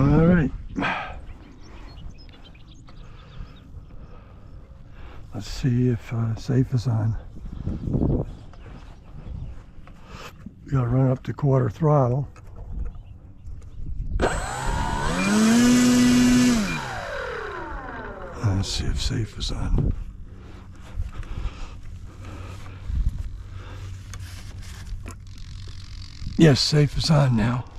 All right. Let's see if uh, safe is on. Gotta run up to quarter throttle. Let's see if safe is on. Yes, safe is on now.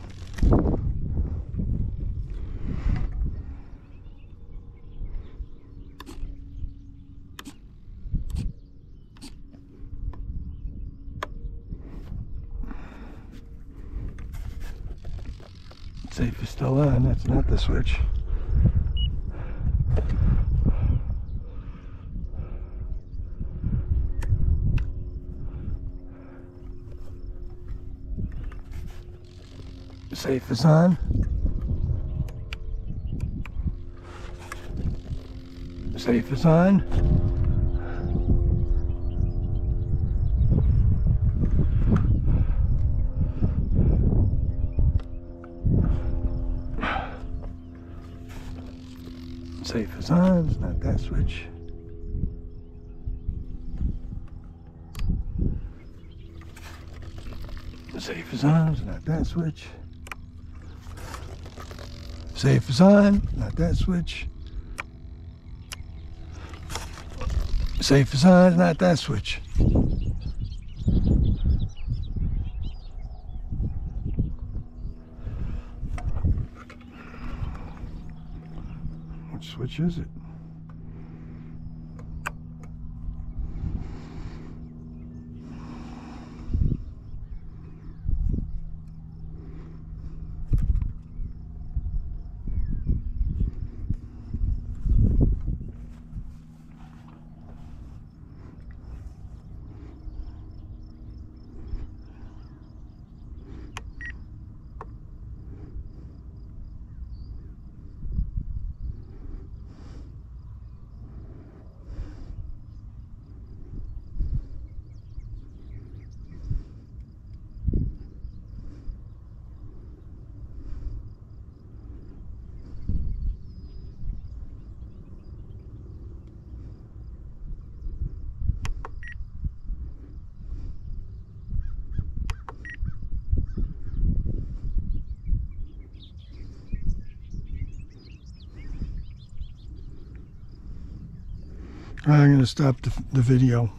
Safe is still on, that's not the switch. Safe is on. Safe is on. Safe as it's not that switch. Safe as it's not that switch. Safe is on, not that switch. Safe is on, not that switch. Which is it? I'm going to stop the, the video.